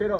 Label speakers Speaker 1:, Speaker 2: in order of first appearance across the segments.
Speaker 1: Get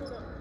Speaker 1: 어.